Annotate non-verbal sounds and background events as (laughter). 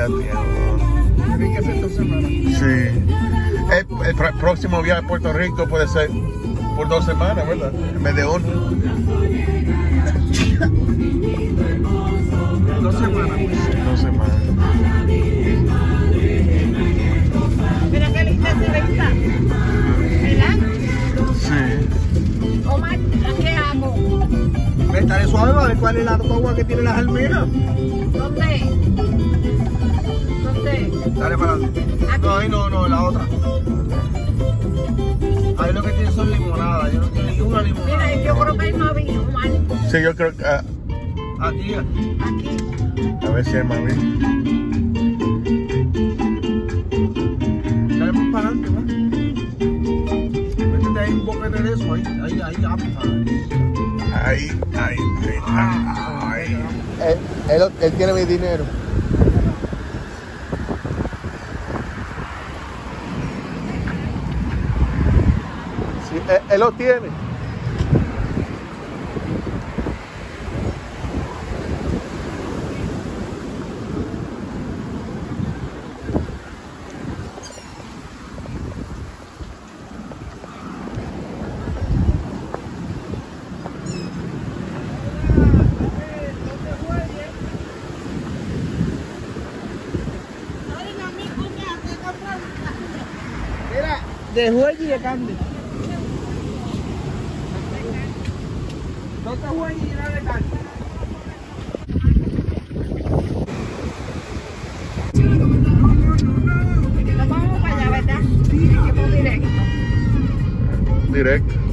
da tiempo. Tiene que ser dos semanas. Sí. El, el pr- próximo viaje a Puerto Rico puede ser por dos semanas, ¿verdad? En vez de uno. (laughs) Dos semanas. Dos semanas. Mira qué linda se ve esta. ¿Verdad? Sí. Omar, ¿qué hago? Estaré suave a ver cuál es la agua que tiene las almejas. Dale para adelante. Aquí. No, ahí no, no, la otra. Ahí lo que tiene son limonadas. Yo no quiero ni una Mira, limonada. yo creo que hay más vino, Omar. Sí, yo creo que. ah, Aquí, aquí. Aquí. a ver si hay más bien. Dale más para adelante, va. Métete ahí un boquete de eso. Ahí, ahí, ahí, ah, Ahí, ahí, ahí. ahí. Él, él, él tiene mi dinero. Él, él lo tiene. Mira, de juegue y de carne. Dos de juegue y una de. Nos vamos para allá, ¿verdad? Vamos directo. Directo.